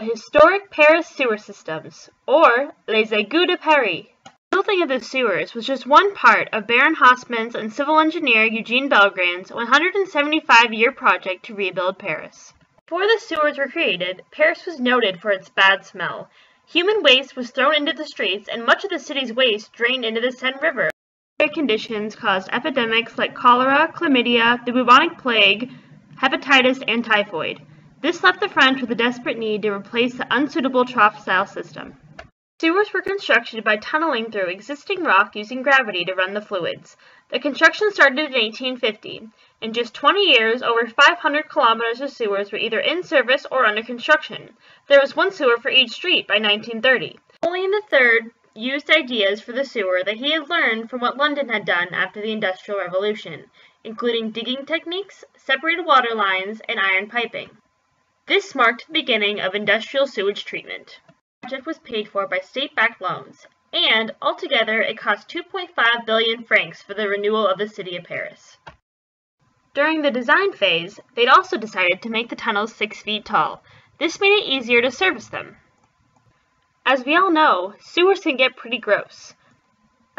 the historic Paris sewer systems, or Les Égouts de Paris. The building of the sewers was just one part of Baron Haussmann's and civil engineer Eugene Belgrand's 175-year project to rebuild Paris. Before the sewers were created, Paris was noted for its bad smell. Human waste was thrown into the streets and much of the city's waste drained into the Seine River. Air conditions caused epidemics like cholera, chlamydia, the bubonic plague, hepatitis, and typhoid. This left the French with a desperate need to replace the unsuitable trough-style system. Sewers were constructed by tunneling through existing rock using gravity to run the fluids. The construction started in 1850. In just 20 years, over 500 kilometers of sewers were either in service or under construction. There was one sewer for each street by 1930. Napoleon III used ideas for the sewer that he had learned from what London had done after the Industrial Revolution, including digging techniques, separated water lines, and iron piping. This marked the beginning of industrial sewage treatment. The project was paid for by state-backed loans, and altogether it cost 2.5 billion francs for the renewal of the city of Paris. During the design phase, they'd also decided to make the tunnels six feet tall. This made it easier to service them. As we all know, sewers can get pretty gross.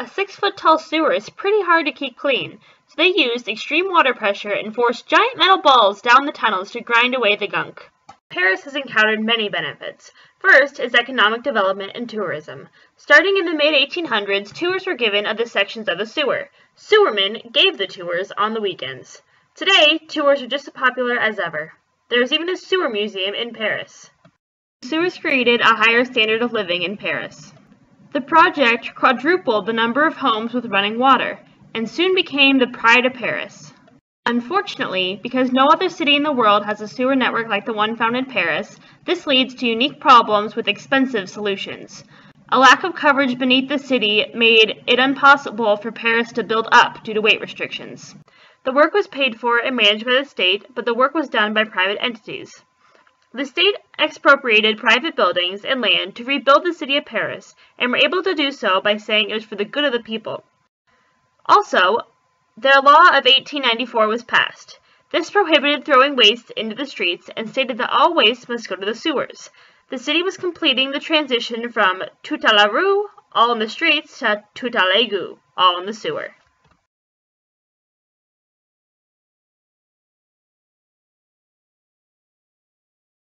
A six foot tall sewer is pretty hard to keep clean, so they used extreme water pressure and forced giant metal balls down the tunnels to grind away the gunk. Paris has encountered many benefits. First is economic development and tourism. Starting in the mid-1800s, tours were given of the sections of the sewer. Sewermen gave the tours on the weekends. Today, tours are just as popular as ever. There is even a sewer museum in Paris. Sewers created a higher standard of living in Paris. The project quadrupled the number of homes with running water, and soon became the pride of Paris. Unfortunately, because no other city in the world has a sewer network like the one found in Paris, this leads to unique problems with expensive solutions. A lack of coverage beneath the city made it impossible for Paris to build up due to weight restrictions. The work was paid for and managed by the state, but the work was done by private entities. The state expropriated private buildings and land to rebuild the city of Paris, and were able to do so by saying it was for the good of the people. Also, the law of 1894 was passed. This prohibited throwing waste into the streets and stated that all waste must go to the sewers. The city was completing the transition from tout à la rue, all in the streets, to tout à l'égout, all in the sewer.